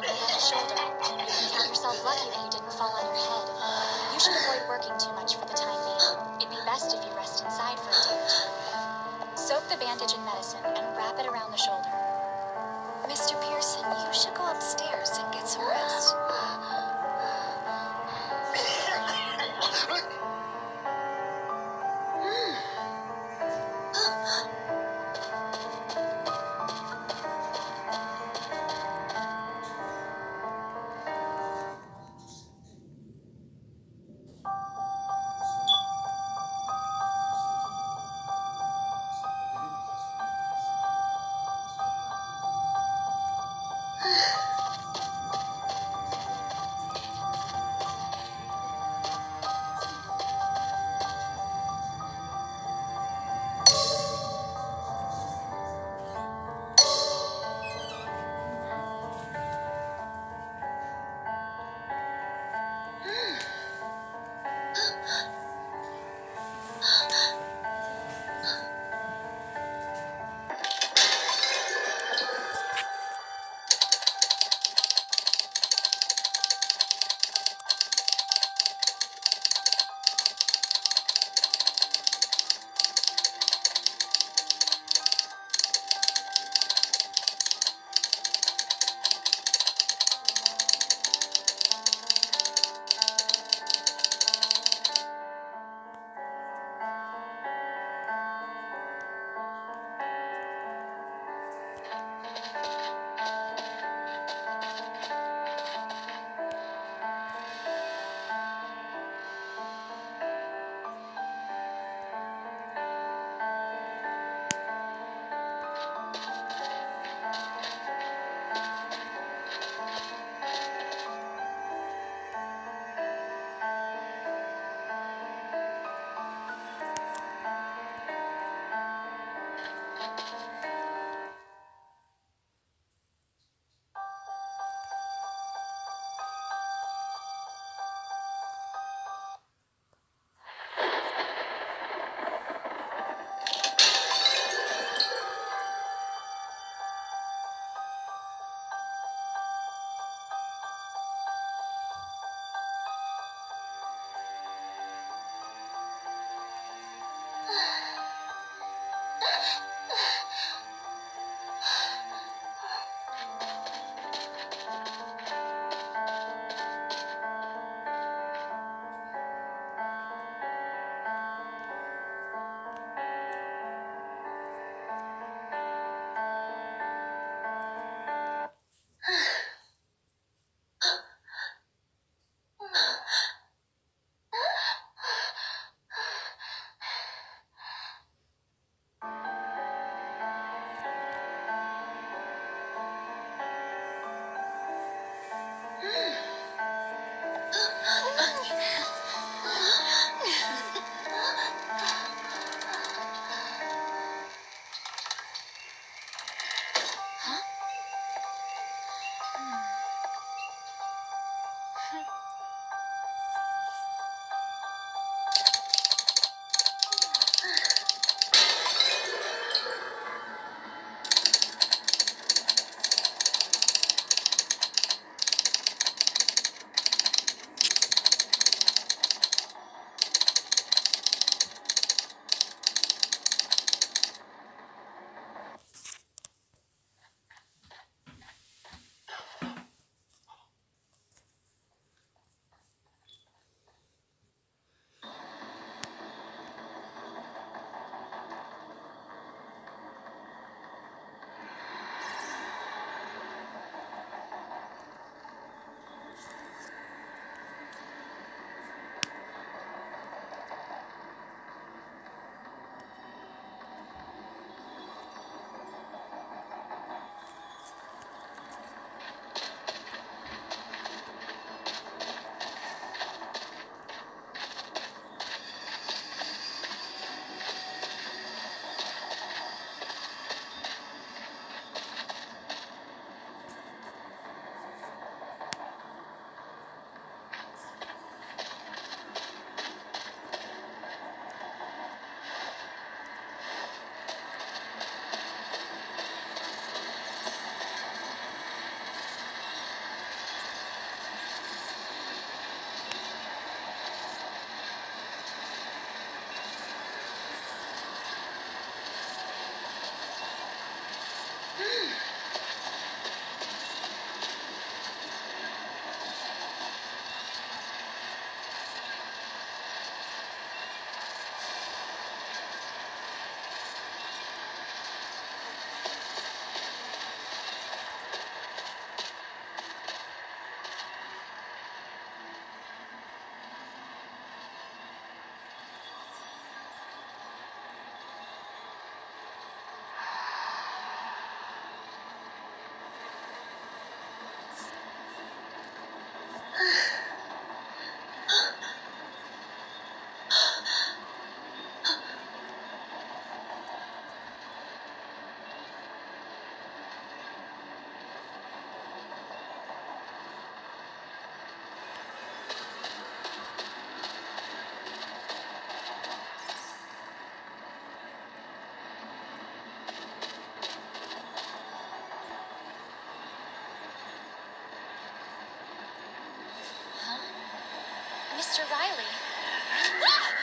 bruise on your shoulder. You count yourself lucky that you didn't fall on your head. You should avoid working too much for the time being. It'd be best if you rest inside for a day or two. Soak the bandage in medicine and wrap it around the shoulder. Mr. Pearson, you should go upstairs and get some rest. Mr. Riley.